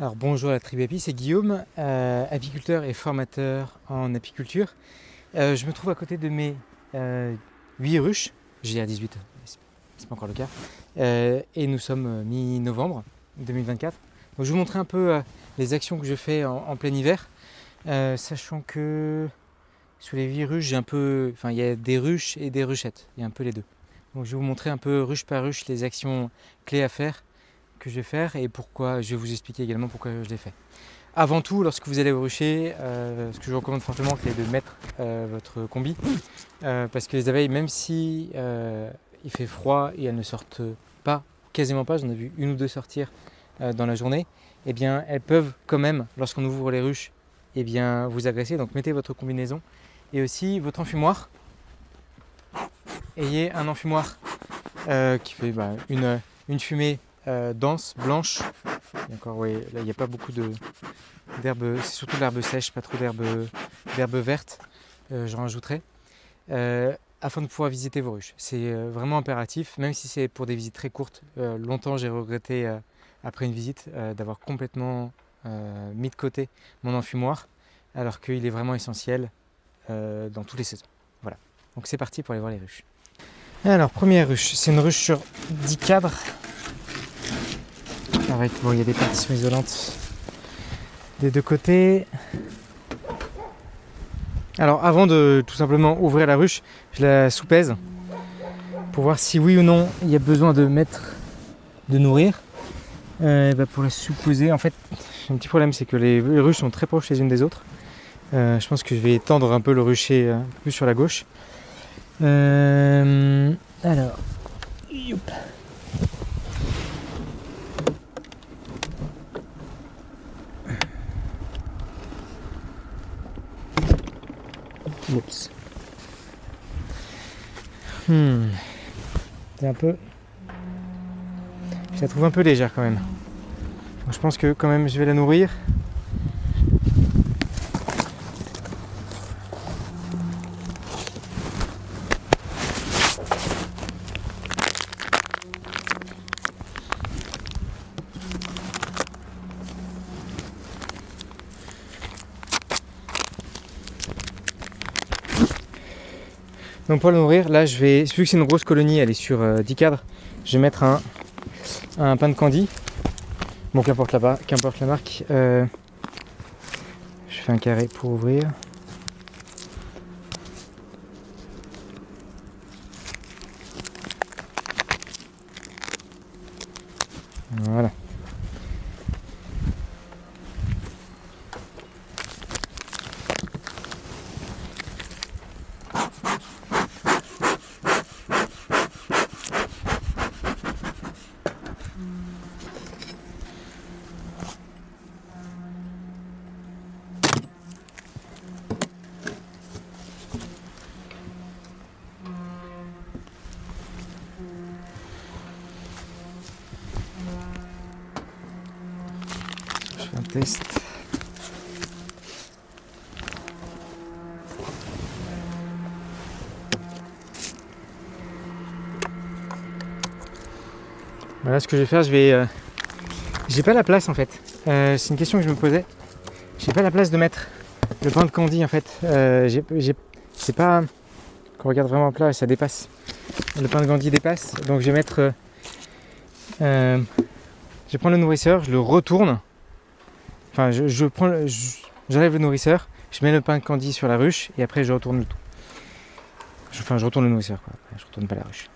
Alors bonjour à la tribu Api, c'est Guillaume, euh, apiculteur et formateur en apiculture. Euh, je me trouve à côté de mes euh, 8 ruches, j'ai à 18, c'est pas encore le cas, euh, et nous sommes mi-novembre 2024. Donc je vais vous montrer un peu euh, les actions que je fais en, plein hiver, euh, sachant que sous les 8 ruches, j'ai un peu, enfin il y a des ruches et des ruchettes, il y a un peu les deux. Je vais vous montrer un peu ruche par ruche les actions clés à faire que je vais faire et pourquoi je vais vous expliquer également pourquoi je les fais. Avant tout, lorsque vous allez au rucher, euh, ce que je vous recommande fortement, c'est de mettre euh, votre combi euh, parce que les abeilles, même si il fait froid et elles ne sortent pas, quasiment pas, j'en ai vu une ou deux sortir dans la journée, eh bien elles peuvent quand même, lorsqu'on ouvre les ruches, eh bien vous agresser. Donc mettez votre combinaison et aussi votre enfumoir. Ayez un enfumoir qui fait bah, une, une fumée euh, dense, blanche. Oui, là il n'y a pas beaucoup de d'herbe, c'est surtout l'herbe sèche, pas trop d'herbe d'herbe verte. euh, J'en rajouterai. euh, afin de pouvoir visiter vos ruches. C'est vraiment impératif, même si c'est pour des visites très courtes. Longtemps j'ai regretté après une visite d'avoir complètement mis de côté mon enfumoir, alors qu'il est vraiment essentiel dans toutes les saisons. Voilà. Donc c'est parti pour aller voir les ruches. Alors première ruche, c'est une ruche sur 10 cadres il y a des partitions isolantes des deux côtés. Alors avant de tout simplement ouvrir la ruche, je la soupèse pour voir si oui ou non il y a besoin de mettre de nourrir. Euh, bah, pour la soupeser, en fait, un petit problème, c'est que les ruches sont très proches les unes des autres. Euh, je pense que je vais étendre un peu le rucher un peu plus sur la gauche. Euh, alors. Oups. Hmm. C'est un peu. Je la trouve un peu légère quand même. Je pense que quand même je vais la nourrir. Donc pour le nourrir, là je vais, vu que c'est une grosse colonie, elle est sur euh, 10 cadres, je vais mettre un, un pain de candy. Bon qu'importe la, qu'importe la marque. euh, je fais un carré pour ouvrir. Voilà ce que je vais faire, je vais. euh, J'ai pas la place en fait. Euh, c'est une question que je me posais. J'ai pas la place de mettre le pain de candy en fait. Euh, C'est pas. Quand on regarde vraiment plat, ça dépasse. Le pain de candy dépasse. Donc je vais mettre. je prends le nourrisseur, je le retourne. Enfin, je, prends, j'enlève le nourrisseur, je mets le pain candy sur la ruche et après je retourne le tout. Enfin, je retourne le nourrisseur, quoi. Je retourne pas la ruche.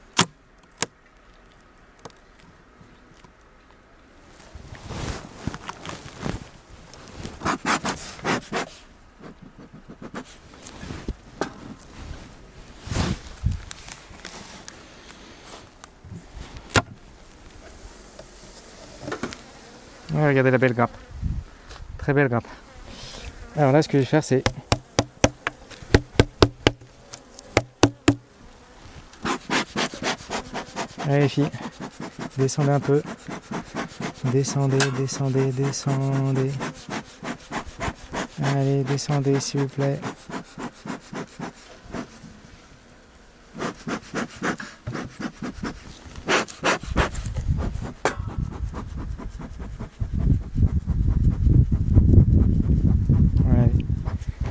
Regardez la belle grappe. Très belle grappe. Alors là, ce que je vais faire, c'est. Allez, les filles, descendez un peu. Descendez, descendez, descendez. Allez, descendez, s'il vous plaît.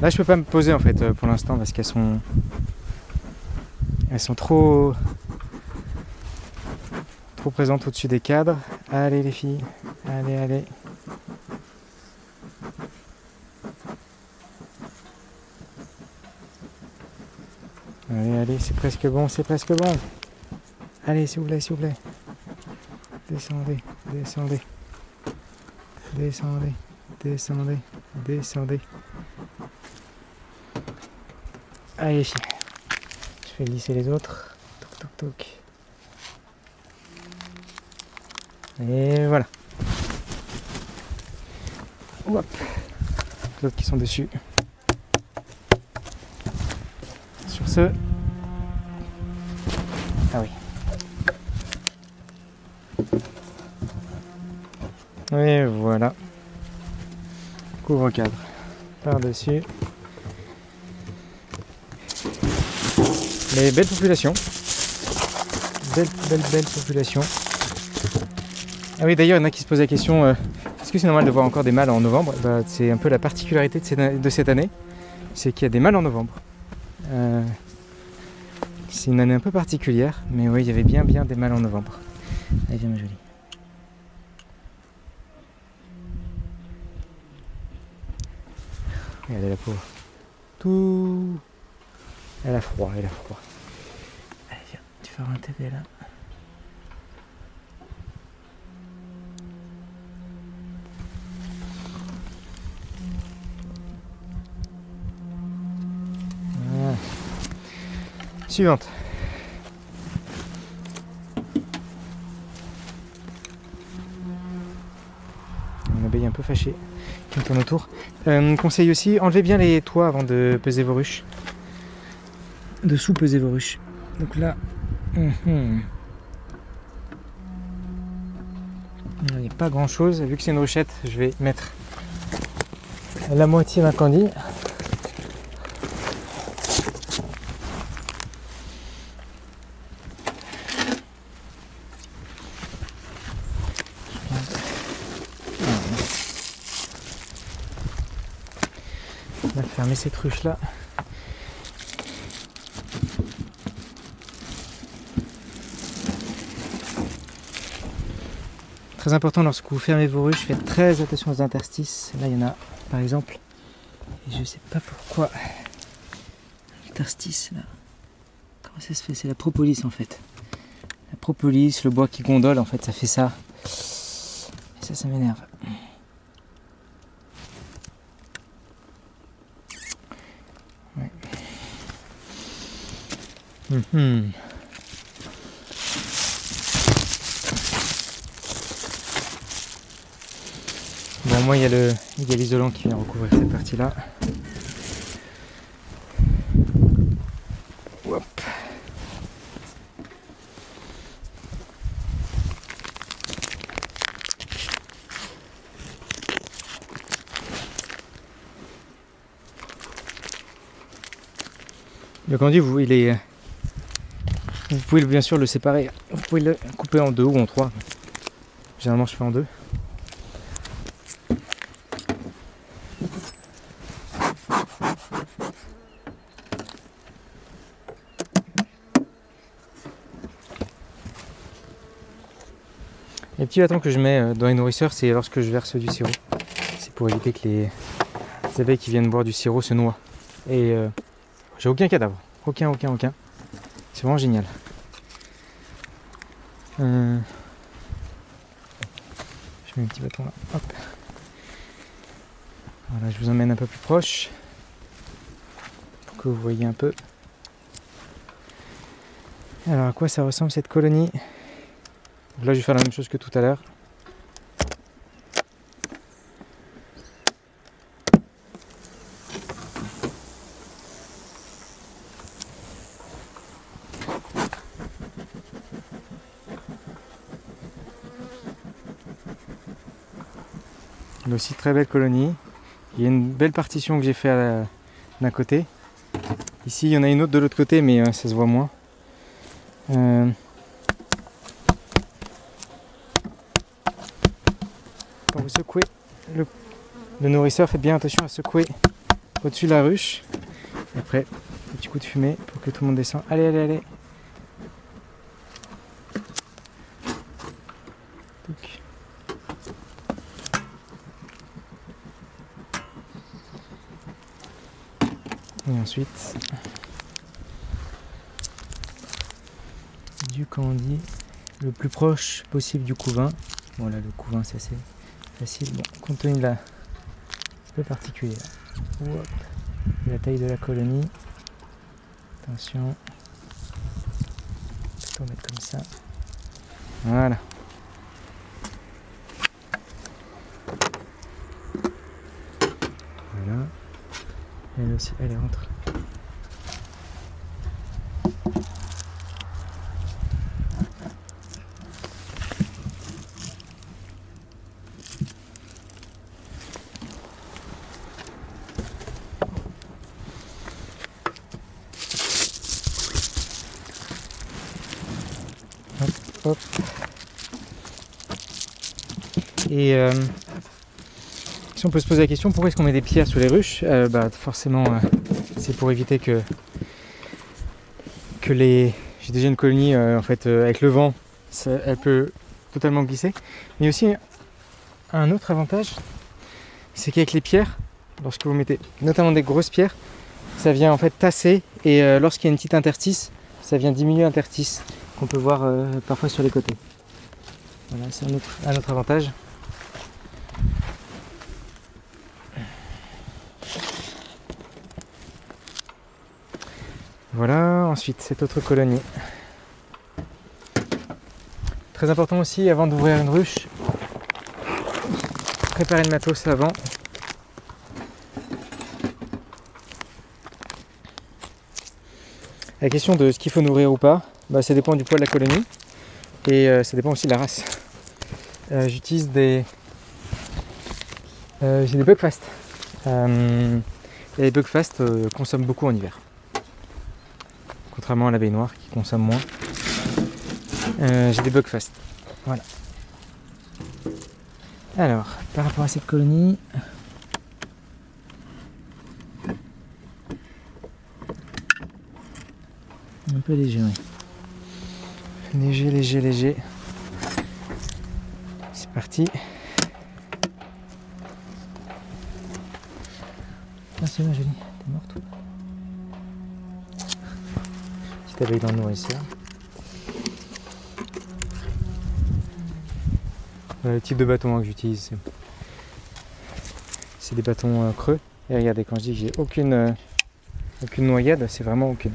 Là, je peux pas me poser en fait euh, pour l'instant parce qu'elles sont. Elles sont trop. trop présentes au-dessus des cadres. Allez, les filles. Allez, allez. Allez, allez, c'est presque bon, c'est presque bon. Allez, s'il vous plaît, s'il vous plaît. Descendez, descendez. Descendez, descendez, descendez. Allez, filles. Je vais lisser les autres. Toc, toc, toc. Et voilà. Hop. Les autres qui sont dessus. Sur ce. Ah oui. Et voilà. Couvre-cadre. Par-dessus. Mais belle population. Belle, belle, belle population. Ah oui, d'ailleurs, il y en a qui se posent la question euh, est-ce que c'est normal de voir encore des mâles en novembre? Bah, C'est un peu la particularité de cette, année c'est qu'il y a des mâles en novembre. Euh, c'est une année un peu particulière, mais oui, il y avait bien, bien des mâles en novembre. Allez, viens, ma jolie. Regardez la pauvre. Tout. Elle a froid, elle a froid. Allez, viens, tu vas un TV là. Voilà. Suivante. Une abeille un peu fâchée qui me tourne autour. Euh, conseil aussi, enlevez bien les toits avant de peser vos ruches. De sous-peser vos ruches. Donc là, mhm. il n'y a pas grand chose. Vu que c'est une ruchette, je vais mettre la moitié d'un candy. On va fermer cette ruche là. Très important lorsque vous fermez vos ruches, faites très attention aux interstices. Là il y en a par exemple. Et je sais pas pourquoi. Interstice là. Comment ça se fait? C'est la propolis en fait. La propolis, le bois qui gondole en fait, ça fait ça. Et ça, ça m'énerve. Bon, moi, il y a l'isolant qui vient recouvrir cette partie-là. Le candy, vous, il est. Vous pouvez bien sûr le séparer. Vous pouvez le couper en deux ou en trois. Généralement, je fais en deux. Bâtons que je mets euh, dans les nourrisseurs, c'est lorsque je verse du sirop. C'est pour éviter que les les abeilles qui viennent boire du sirop se noient. Et euh, j'ai aucun cadavre. Aucun, aucun, aucun. C'est vraiment génial. Euh, Je mets un petit bâton là. Hop. Voilà, je vous emmène un peu plus proche. Pour que vous voyez un peu. Alors à quoi ça ressemble cette colonie? Là je vais faire la même chose que tout à l'heure. Là aussi très belle colonie. Il y a une belle partition que j'ai fait d'un côté. Ici il y en a une autre de l'autre côté mais euh, ça se voit moins. Euh, Secouez le, nourrisseur, faites bien attention à secouer au-dessus de la ruche. Et après, un petit coup de fumée pour que tout le monde descend. Allez, allez, allez. Et ensuite, du candy le plus proche possible du couvain. Voilà, le couvain c'est assez facile. Bon, compte tenu de la. C'est peu particulier la taille de la colonie. Attention. On mettre comme ça. Voilà. Voilà. Elle aussi, elle rentre. Hop. Et euh, si on peut se poser la question, pourquoi est-ce qu'on met des pierres sous les ruches Euh, bah, Forcément, euh, c'est pour éviter que, que les. J'ai déjà une colonie, en fait, avec le vent, elle peut totalement glisser. Mais aussi, un autre avantage, c'est qu'avec les pierres, lorsque vous mettez notamment des grosses pierres, ça vient en fait tasser et lorsqu'il y a une petite interstice, ça vient diminuer l'interstice qu'on peut voir parfois sur les côtés. Voilà, c'est un autre avantage. Voilà, ensuite cette autre colonie. Très important aussi avant d'ouvrir une ruche, préparer le matos avant. La question de ce qu'il faut nourrir ou pas, bah, ça dépend du poids de la colonie et euh, ça dépend aussi de la race. Euh, J'utilise des. Euh, J'ai des Buckfast. Euh, les Buckfast euh, consomment beaucoup en hiver. Contrairement à la baignoire qui consomme moins. Euh, J'ai des Buckfast. Voilà. Alors, par rapport à cette colonie. Un peu léger, oui. Léger, léger, léger. C'est parti. Ah, c'est ma jolie. T'es morte ou pas Petite abeille dans le nourrisseur. Voilà le type de bâton hein, que j'utilise. c'est- des bâtons euh, creux. Et regardez, quand je dis que j'ai aucune, euh, aucune noyade, c'est vraiment aucune.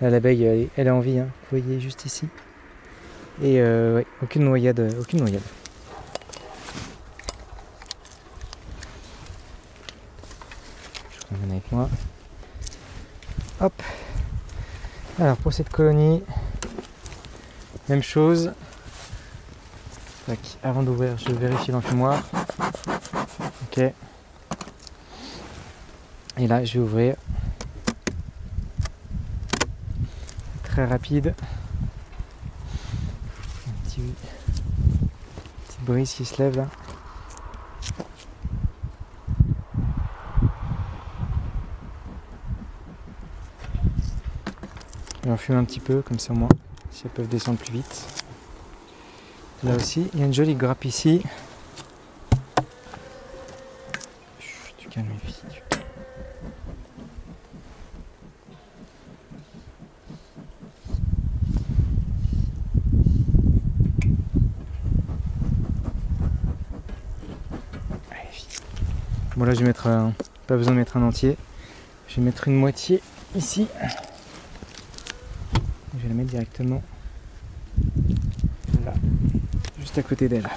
Là, l'abeille, elle, elle est en vie, hein. vous voyez juste ici. Et euh, ouais, aucune noyade, euh, aucune noyade. Je ramène avec moi. Hop. Alors pour cette colonie, même chose. Avant d'ouvrir, je vérifie l'enfumoir. Ok. Et là, je vais ouvrir. Très rapide. Petit, petite brise qui se lève là. Vais en fumer un petit peu, comme ça au moins, si elles peuvent descendre plus vite. Là aussi, il y a une jolie grappe ici. Tu calmes les filles. Bon là je vais mettre un... pas besoin de mettre un entier. Je vais mettre une moitié ici. Je vais la mettre directement là, juste à côté d'elle.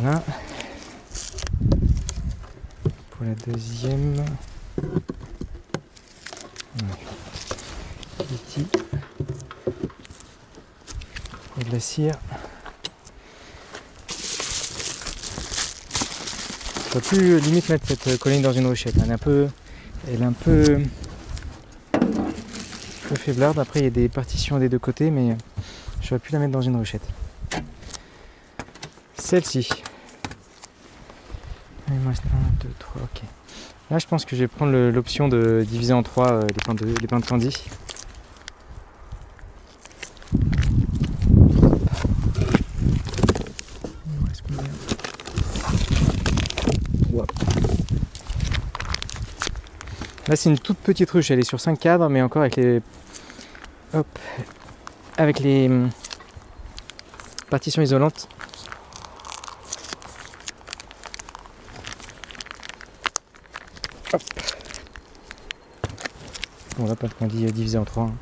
Voilà. Pour la deuxième. Ouais. Petit. de la cire. Je peux plus euh, limite mettre cette colline dans une rochette. Elle est un peu, elle est un peu, un peu faiblarde. Après, il y a des partitions des deux côtés, mais je vais plus la mettre dans une rochette. Celle-ci. Il me reste 1, 2, 3, ok. Là, je pense que je vais prendre l'option de diviser en trois euh, les, pains de, les pains de candy. Là, c'est une toute petite ruche. Elle est sur 5 cadres, mais encore avec les. Hop. Avec les hum, partitions isolantes. Hop. Bon, là, pas de candy divisé en 3. hein.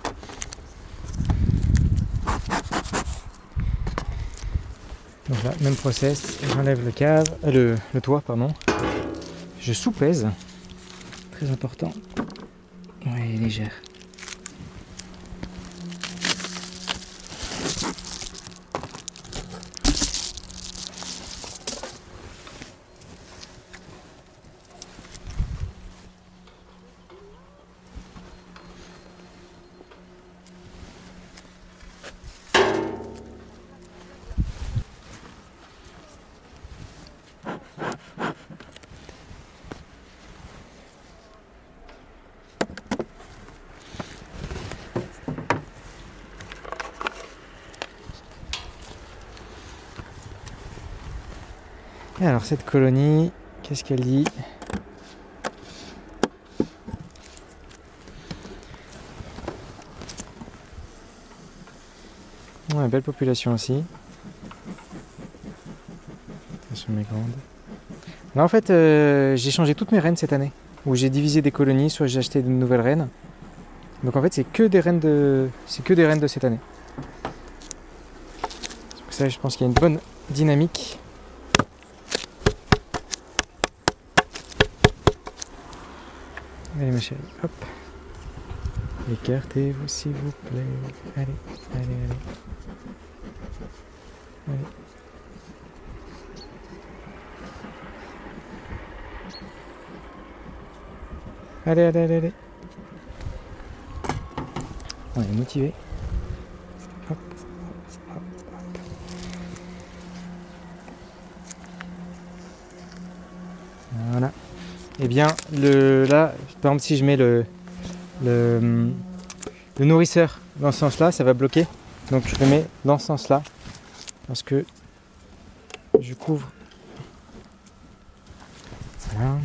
Donc là, même process. J'enlève le cadre, euh, le, le toit, pardon. Je sous-pèse. Très important. Ouais, légère. Cette colonie, qu'est-ce qu'elle dit belle population aussi. Attention mes grandes. Là en fait, euh, j'ai changé toutes mes reines cette année. Où j'ai divisé des colonies, soit j'ai acheté de nouvelles reines. Donc en fait, c'est que des reines de, c'est que des reines de cette année. C'est pour ça, je pense qu'il y a une bonne dynamique. Allez ma chérie, hop. Écartez-vous s'il vous plaît. Allez, allez, allez. Allez. Allez, allez, allez, allez. On est motivé. Eh bien, le, là, par exemple, si je mets le, le, le nourrisseur dans ce sens-là, ça va bloquer. Donc je le mets dans ce sens-là. Parce que je couvre. Voilà.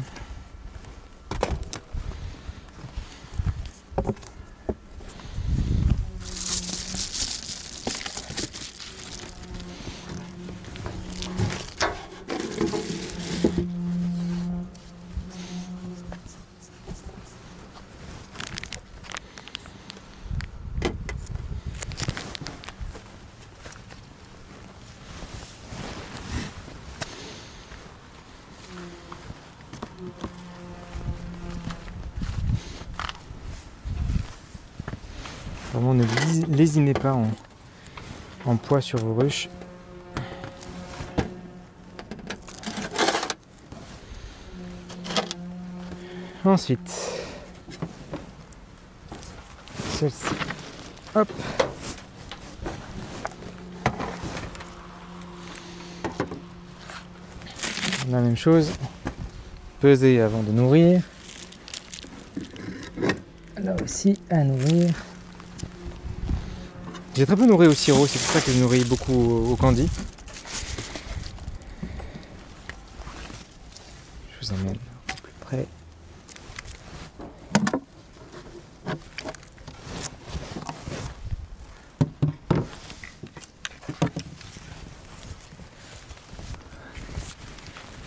Ne lés- lésinez pas en, en poids sur vos ruches. Ensuite, celle-ci. Hop. La même chose. Peser avant de nourrir. Là aussi, à nourrir. J'ai très peu nourri au sirop, c'est pour ça que je nourris beaucoup au, au candy. Je vous peu plus près.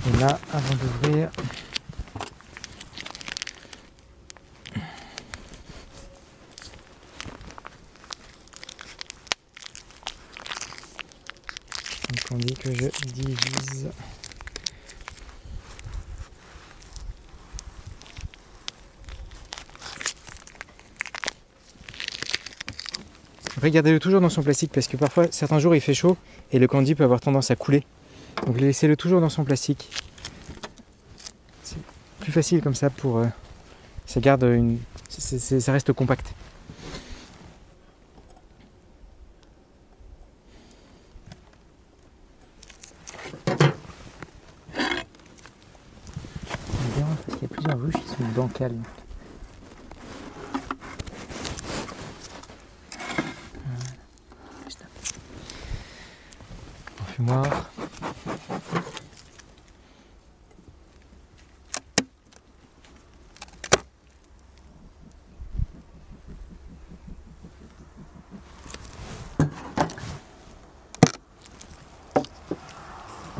Et là, avant d'ouvrir, donc on dit que je divise. Regardez-le toujours dans son plastique parce que parfois, certains jours, il fait chaud et le candy peut avoir tendance à couler. Donc laissez-le toujours dans son plastique. C'est plus facile comme ça pour... euh, ça garde une... ça reste compact. Bien parce qu'il y a plusieurs ruches qui sont bancales. Enfumoir.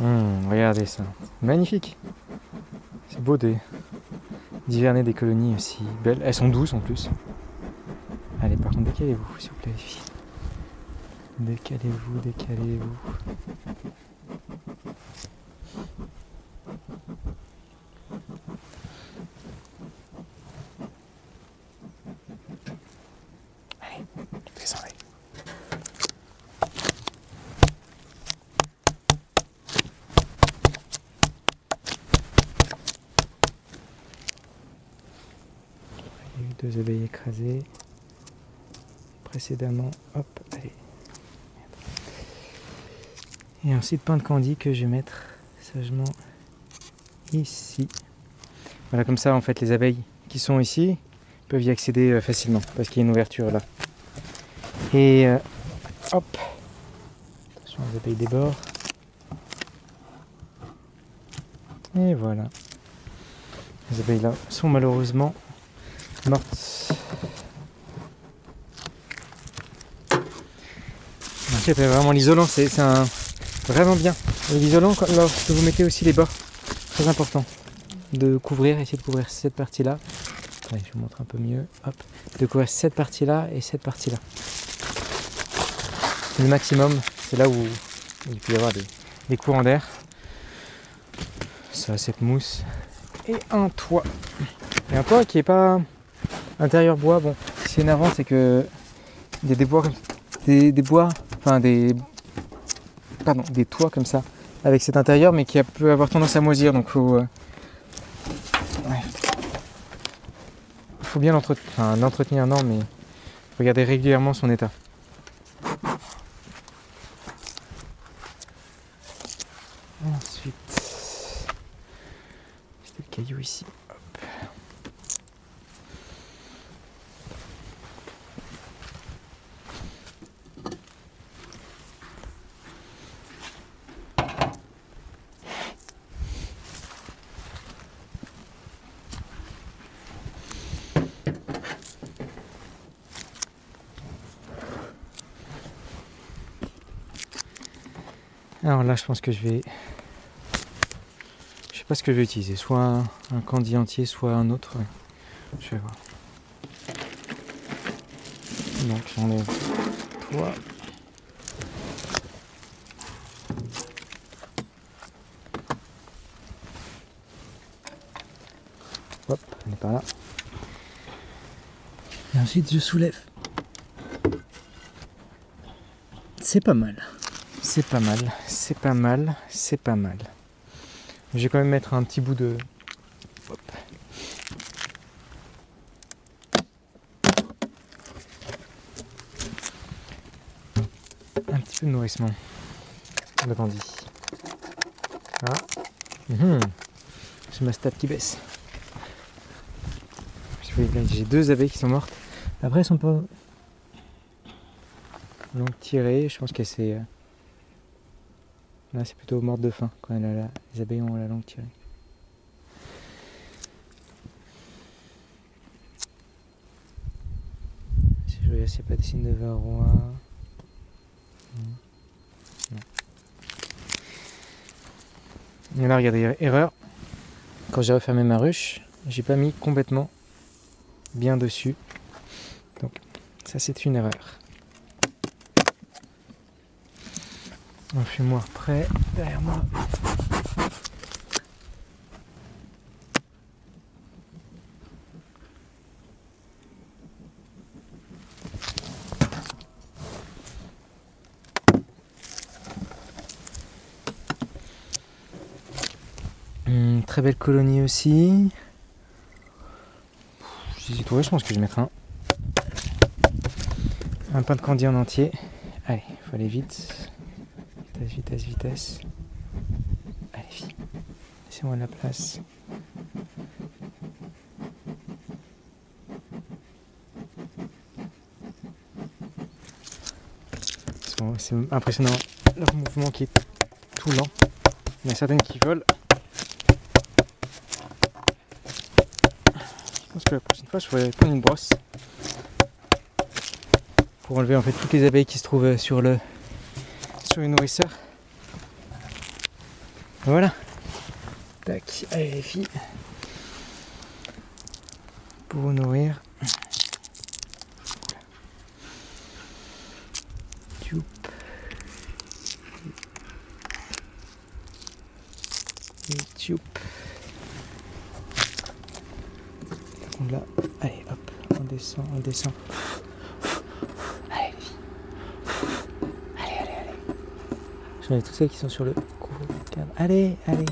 Hum, regardez ça. Magnifique. C'est beau d'hiverner des colonies aussi belles. Elles sont douces en plus. Allez, par contre, décalez-vous, s'il vous plaît. Décalez-vous, décalez-vous. Allez, descendez. Il y a eu deux abeilles écrasées. Précédemment, hop, allez. Et ensuite pain de candy que je vais mettre sagement ici. Voilà, comme ça en fait les abeilles qui sont ici peuvent y accéder euh, facilement parce qu'il y a une ouverture là. Et euh, hop, attention les abeilles bords. Et voilà. Les abeilles là sont malheureusement mortes. Euh, vraiment l'isolant, c'est un vraiment bien. L'isolant, lorsque vous mettez aussi les bords, très important de couvrir, essayer de couvrir cette partie-là. Je vous montre un peu mieux. Hop, de couvrir cette partie-là et cette partie-là. Le maximum, c'est là où il peut y avoir des, des courants d'air. Ça, cette mousse et un toit. Et un toit qui est pas intérieur bois. Bon, ce qui est énervant, c'est que il y a des bois, des, des bois, enfin des, pardon, des toits comme ça avec cet intérieur, mais qui peut avoir tendance à moisir. Donc faut, euh, faut bien l'entretenir. Enfin, non, mais regarder régulièrement son état. Ensuite, c'était le caillou ici. Là, je pense que je vais. Je sais pas ce que je vais utiliser. Soit un, candy entier, soit un autre. Je vais voir. Donc j'enlève toi. Hop, elle est par là. Et ensuite je soulève. C'est pas mal. C'est pas mal, c'est pas mal, c'est pas mal. Je vais quand même mettre un petit bout de. Un petit peu de nourrissement. Le candy. Ah. J'ai ma stat qui baisse. J'ai deux abeilles qui sont mortes. Après, elles sont pas longues tirées. Je pense qu'elles s'est. Là, c'est plutôt morte de faim quand les abeilles ont la langue tirée. Si je regarde n'y a pas de signe de varroa. Et là, regardez, erreur. Quand j'ai refermé ma ruche, j'ai pas mis complètement bien dessus. Donc, ça, c'est une erreur. Un fumoir prêt derrière moi. Hum, très belle colonie aussi. J'hésite, trouvé, je pense que je vais mettre un. Un pain de candy en entier. Allez, faut aller vite. Vitesse, vitesse, vitesse. Allez, vite. Laissez-moi la place. C'est impressionnant leur mouvement qui est tout lent. Il y en a certaines qui volent. Je pense que la prochaine fois je pourrais prendre une brosse pour enlever en fait toutes les abeilles qui se trouvent sur le sur le nourrisseur. Voilà. Tac, allez les filles. Pour vous nourrir. Là, allez hop, on descend, on descend. Allez les filles. Allez, allez, allez. J'en ai tous celles qui sont sur le cadre. Allez, allez,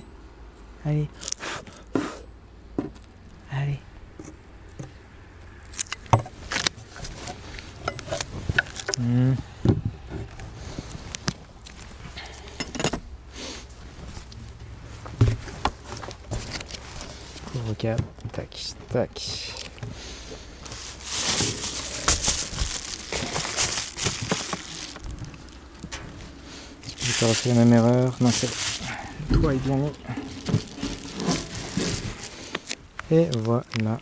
allez. Allez. Mmh. Pauvre Tac, tac. Pas refaire la même erreur. Non, c'est le toit est bien mis. Et voilà.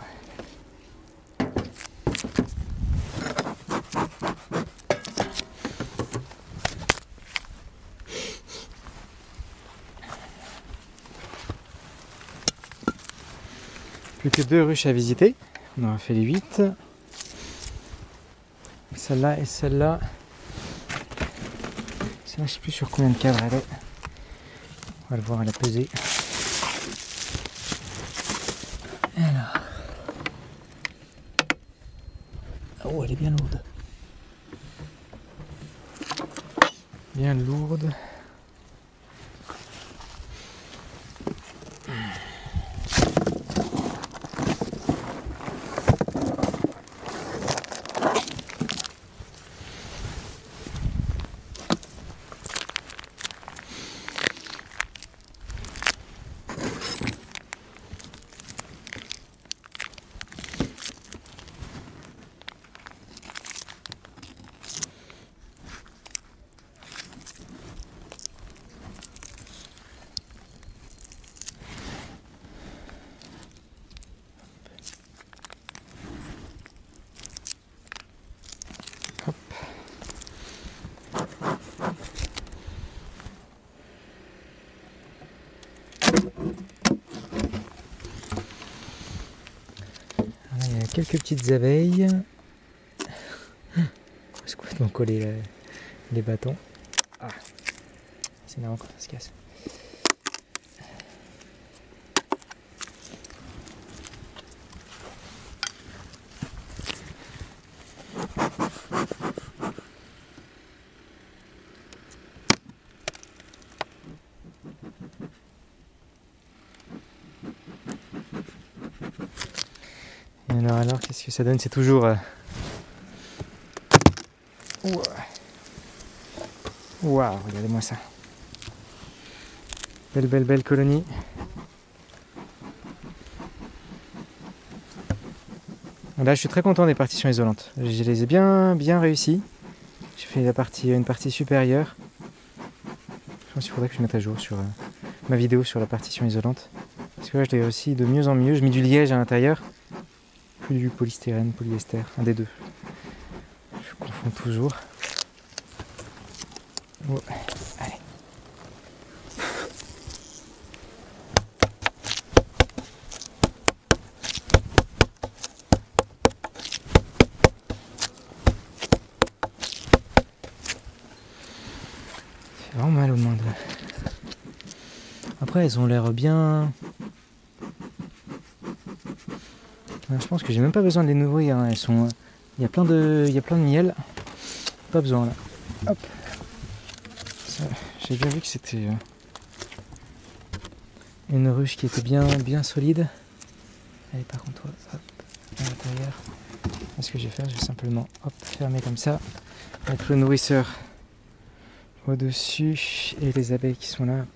Plus que deux ruches à visiter. On aura fait les 8. Celle-là et celle-là. Celle-là, je sais plus sur combien de cadres elle est. On va le voir à la pesée. Alors. Oh, elle est bien lourde. Bien lourde. Petites abeilles. Je complètement coller les bâtons. Ah, c'est énervant quand ça se casse. Qu'est-ce que ça donne? C'est toujours. Waouh, regardez-moi ça. Belle, belle, belle colonie. Là, je suis très content des partitions isolantes. Je les ai bien, bien réussies. J'ai fait la partie, une partie supérieure. Je pense qu'il faudrait que je mette à jour sur euh, ma vidéo sur la partition isolante. Parce que là, je l'ai réussi de mieux en mieux. Je mets du liège à l'intérieur du polystyrène, polyester, un des deux. Je confonds toujours. Allez. C'est vraiment mal au monde. Après, elles ont l'air bien Je pense que j'ai même pas besoin de les nourrir. Elles sont, il y a plein de, il y a plein de miel. Pas besoin là. Hop. J'ai bien vu que c'était. Euh, une ruche qui était bien, bien solide. Allez, par contre, hop, à l'intérieur. Ce que je vais faire, je vais simplement hop, fermer comme ça, mettre le nourrisseur au-dessus et les abeilles qui sont là.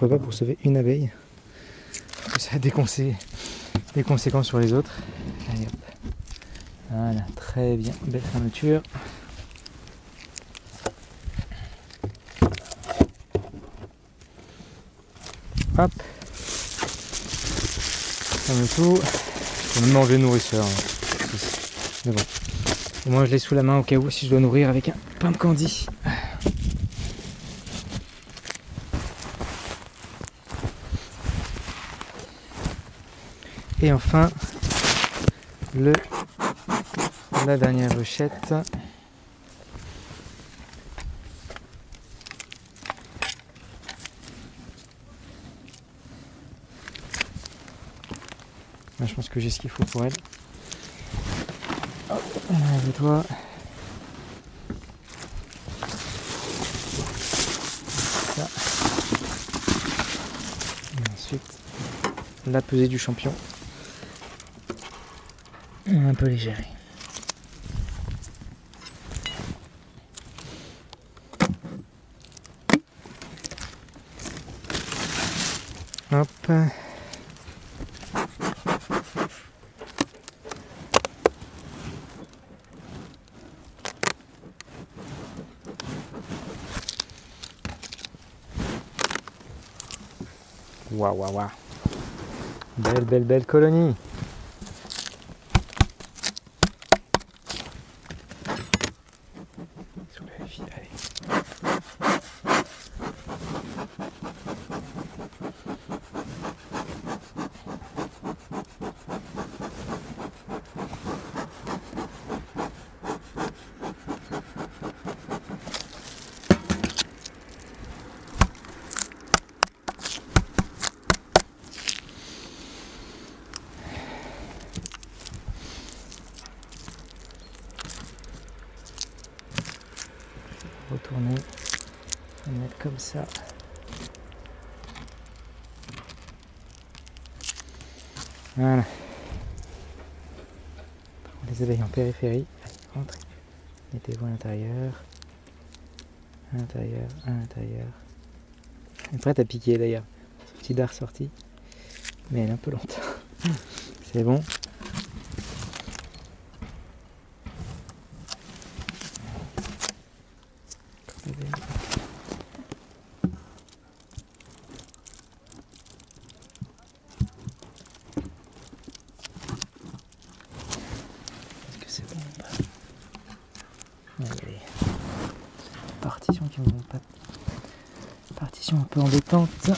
Pas pour sauver une abeille Ça a des, conséquences sur les autres. Allez, hop. Voilà, très bien, belle fermeture. Hop. Ferme tout. Enlever le nourrisseur. Hein. Mais bon. Au moins je l'ai sous la main au cas où si je dois nourrir avec un pain de candy. Et enfin, le, la dernière ruchette. je pense que j'ai ce qu'il faut pour elle. Hop, toi. ensuite, la pesée du champion. Un peu légère. Hop. Waouh, waouh, waouh. Belle, belle, belle colonie. retourner, on va mettre comme ça. Voilà. Les abeilles en périphérie. Allez, rentrez. Mettez-vous à l'intérieur. À l'intérieur, à l'intérieur. Elle est prête à piquer d'ailleurs. Petit dard sorti. Mais elle est un peu lente. C'est bon. Partition qui me pas. Un peu embêtante. Je vais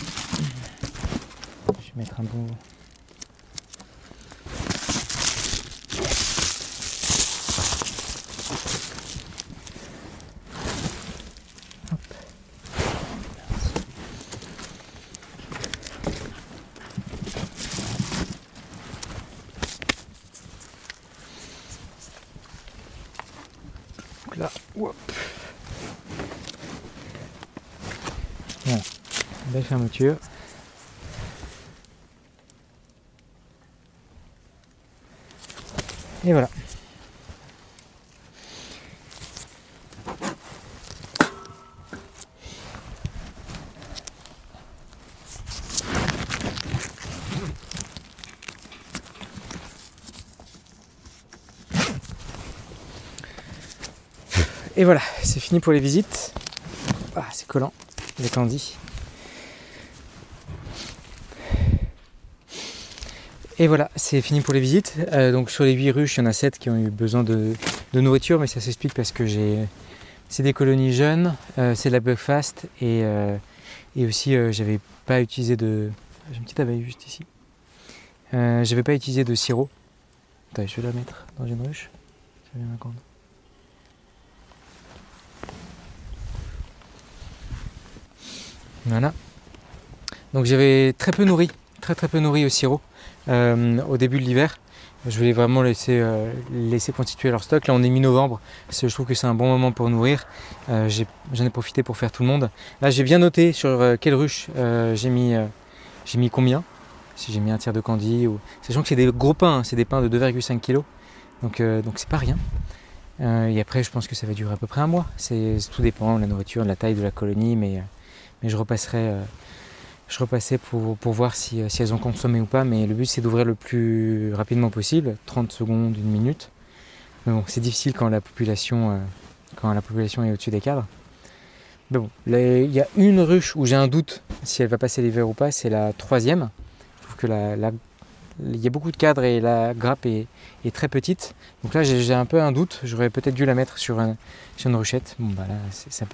mettre un bon. Fermeture. Et voilà. Et voilà, c'est fini pour les visites. Ah, c'est collant, les candy. Et voilà, c'est fini pour les visites. Euh, donc sur les 8 ruches, il y en a 7 qui ont eu besoin de, nourriture, mais ça s'explique parce que. C'est des colonies jeunes, euh, c'est de la breakfast et, euh, aussi j'avais pas utilisé de. J'ai une petite abeille juste ici. j'avais pas utilisé de sirop. Je vais la mettre dans une ruche. Ça vient Voilà. Donc j'avais très peu nourri très très peu nourris au sirop au début de l'hiver. Je voulais vraiment laisser, euh, constituer leur stock. Là, on est mi-novembre. Je trouve que c'est un bon moment pour nourrir. Euh, j'en ai, profité pour faire tout le monde. Là, j'ai bien noté sur euh, quelle ruche j'ai mis, mis combien. Si j'ai mis un tiers de candy. Sachant que c'est des gros pains, hein. c'est des pains de 2,5 kg. Donc, c'est pas rien. et après, je pense que ça va durer à peu près un mois. Tout dépend de la nourriture, de la taille de la colonie. Mais, mais je repasserai je repassais pour, voir si, si, elles ont consommé ou pas, mais le but c'est d'ouvrir le plus rapidement possible, 30 secondes, une minute. Mais bon, c'est difficile quand la population, euh, quand la population est au-dessus des cadres. Mais bon, il y a une ruche où j'ai un doute si elle va passer l'hiver ou pas, c'est la troisième. Je trouve que la, il y a beaucoup de cadres et la grappe est, très petite. Donc là, j'ai un peu un doute. J'aurais peut-être dû la mettre sur, sur une ruchette. Bon, bah c'est un,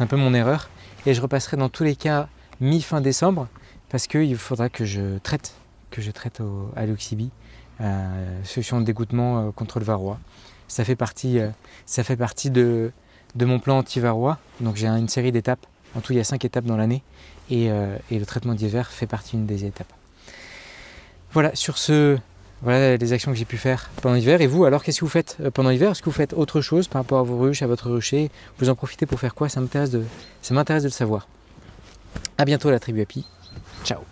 un peu mon erreur. Et je repasserai dans tous les cas mi-fin décembre parce qu'il faudra que je traite, que je traite à l'oxybie, euh, solution de dégoûtement euh, contre le varroa. Ça fait partie, euh, ça fait partie de, de mon plan anti-varroa. Donc j'ai une série d'étapes. En tout, il y a cinq étapes dans l'année et, et, le traitement d'hiver fait partie d'une des étapes. Voilà, sur ce, voilà les actions que j'ai pu faire pendant l'hiver. Et vous, alors, qu'est-ce que vous faites pendant l'hiver? Est-ce que vous faites autre chose par rapport à vos ruches, à votre rucher? Vous en profitez pour faire quoi? Ça m'intéresse de, ça m'intéresse de le savoir. A bientôt la tribu Happy. Ciao